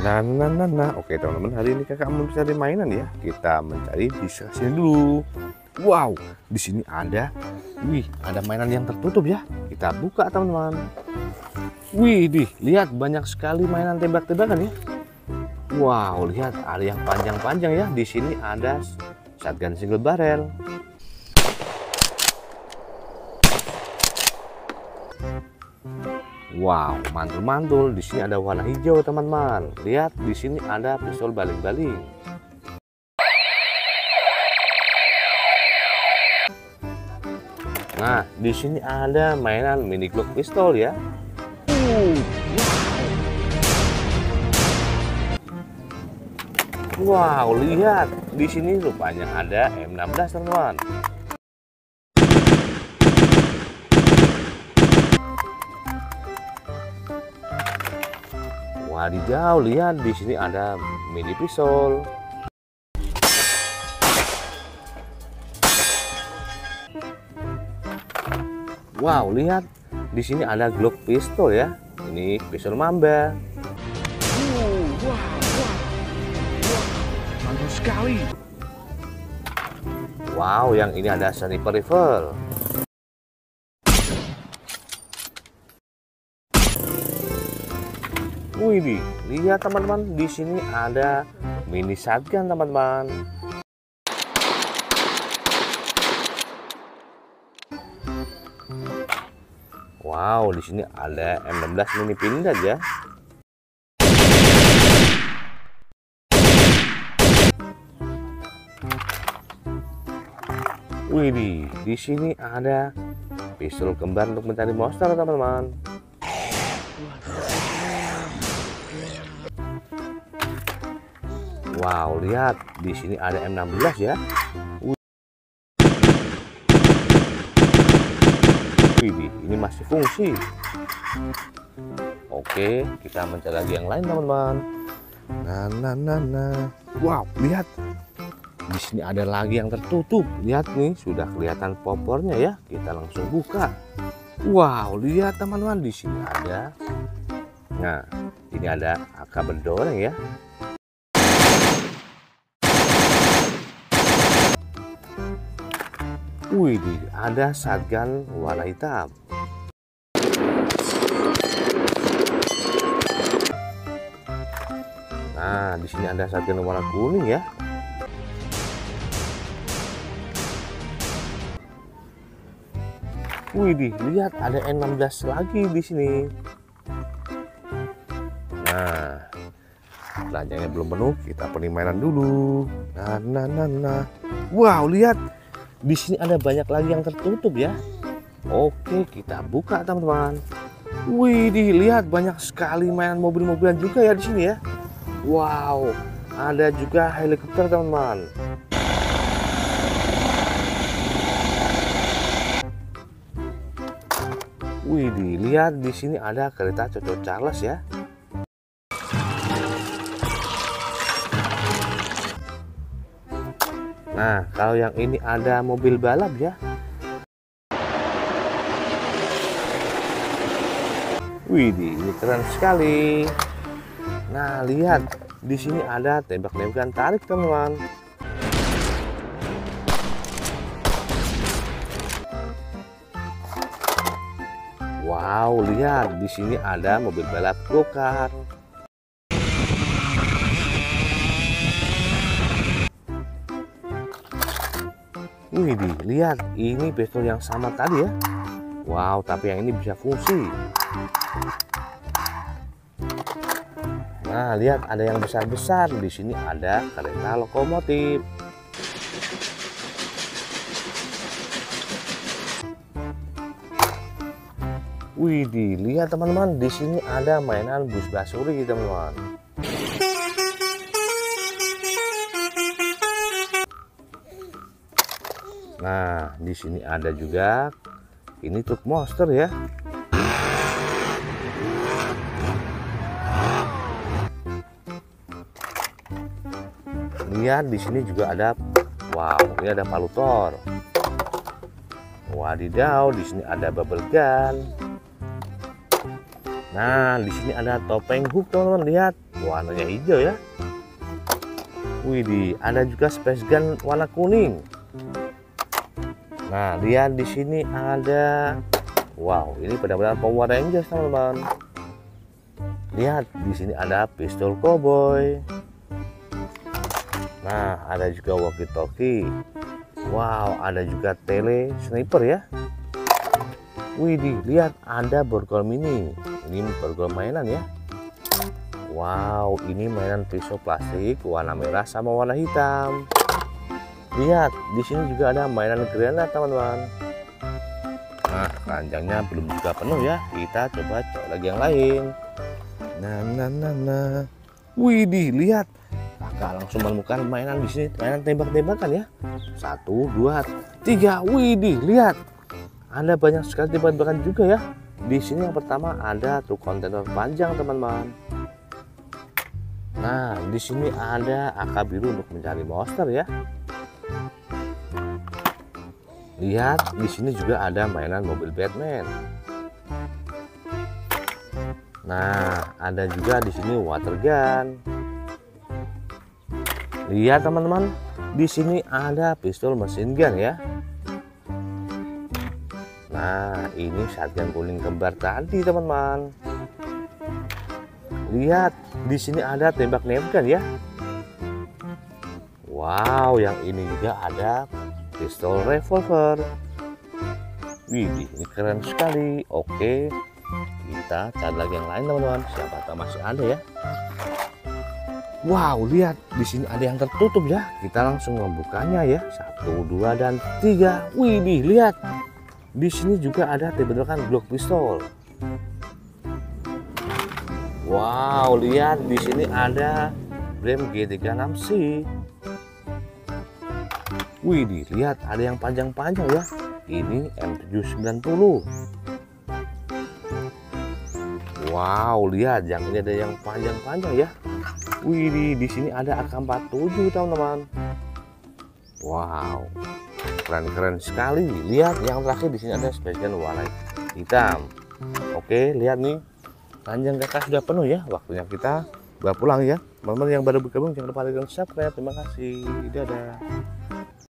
Nah, nah, nah, nah. Oke teman-teman, hari ini kakak mau mencari mainan ya. Kita mencari di sini dulu. Wow, di sini ada, wih, ada mainan yang tertutup ya. Kita buka teman-teman. Wih, di, lihat banyak sekali mainan tembak-tembakan ya. Wow, lihat ada yang panjang-panjang ya. Di sini ada shotgun single barrel. Wow, mantul-mantul. Di sini ada warna hijau, teman-teman. Lihat, di sini ada pistol baling-baling. Nah, di sini ada mainan mini Glock pistol ya. Wow. wow, lihat. Di sini rupanya ada M16, teman-teman. Wadidaw, lihat di sini ada mini pistol. Wow, lihat di sini ada Glock pistol ya. Ini pistol mamba. wow, wow, wow. sekali. Wow, yang ini ada sniper rifle. Wih, lihat teman-teman, di sini ada mini shotgun teman-teman. Wow, di sini ada M16 mini pindad ya. Wih, di sini ada pistol kembar untuk mencari monster teman-teman. Wow, lihat di sini ada M16 ya. Wih, ini masih fungsi. Oke, kita mencari lagi yang lain, teman-teman. Nah, nah, nah, nah. Wow, lihat. Di sini ada lagi yang tertutup. Lihat nih, sudah kelihatan popornya ya. Kita langsung buka. Wow, lihat teman-teman di sini ada. Nah, ini ada AK berdoreng ya. Wih, ada shotgun warna hitam. Nah, di sini ada shotgun warna kuning ya. Wih, lihat ada N16 lagi di sini. Nah, belanjanya belum penuh, kita penuhi mainan dulu. Nah, nah, nah, nah. Wow, lihat di sini ada banyak lagi yang tertutup ya. Oke, kita buka teman-teman. Wih, dilihat banyak sekali mainan mobil-mobilan juga ya di sini ya. Wow, ada juga helikopter teman-teman. Wih, dilihat di sini ada kereta cocok Charles ya. Nah, kalau yang ini ada mobil balap ya. Wih, ini keren sekali. Nah, lihat di sini ada tembak-tembakan tarik, teman-teman. Wow, lihat di sini ada mobil balap go-kart. Wih, lihat ini pistol yang sama tadi ya. Wow, tapi yang ini bisa fungsi. Nah, lihat ada yang besar-besar. Di sini ada kereta lokomotif. Wih, lihat teman-teman, di sini ada mainan bus basuri, teman-teman. Nah, di sini ada juga ini truk monster ya. Lihat di sini juga ada wow, ini ada palutor. Wadidaw, di sini ada bubble gun. Nah, di sini ada topeng hook teman-teman lihat warnanya hijau ya. Widih, ada juga space gun warna kuning. Nah, lihat di sini ada wow, ini benar-benar Power Rangers teman-teman. Lihat di sini ada pistol cowboy. Nah, ada juga walkie talkie. Wow, ada juga tele sniper ya. Widih, lihat ada borgol mini. Ini borgol mainan ya. Wow, ini mainan pisau plastik warna merah sama warna hitam. Lihat, di sini juga ada mainan granat, teman-teman. Nah, keranjangnya belum juga penuh ya. Kita coba cek lagi yang lain. Nah, nah, nah, nah. Widih, lihat. Kakak langsung menemukan mainan di sini, mainan tembak-tembakan ya. Satu, dua, tiga. Widih, lihat. Ada banyak sekali tembak-tembakan juga ya. Di sini yang pertama ada truk kontainer panjang, teman-teman. Nah, di sini ada AK biru untuk mencari monster ya. Lihat, di sini juga ada mainan mobil Batman. Nah, ada juga di sini water gun. Lihat teman-teman, di sini ada pistol mesin gun ya. Nah, ini shotgun kuning kembar tadi teman-teman. Lihat, di sini ada tembak nemkan ya. Wow, yang ini juga ada pistol revolver. Wih, ini keren sekali. Oke, kita cari lagi yang lain teman-teman. Siapa tahu masih ada ya. Wow, lihat di sini ada yang tertutup ya. Kita langsung membukanya ya. Satu, dua, dan tiga. Wih, lihat. Di sini juga ada tembakan Glock pistol. Wow, lihat di sini ada Bram G36C. Wih, lihat ada yang panjang-panjang ya. Ini M790. Wow, lihat yang ini ada yang panjang-panjang ya. Wih, di sini ada AK47 teman-teman. Wow, keren-keren sekali. Lihat yang terakhir di sini ada spesial warna hitam. Oke, lihat nih panjang kakak sudah penuh ya waktunya kita bawa pulang ya teman-teman yang baru bergabung jangan lupa like dan subscribe terima kasih dadah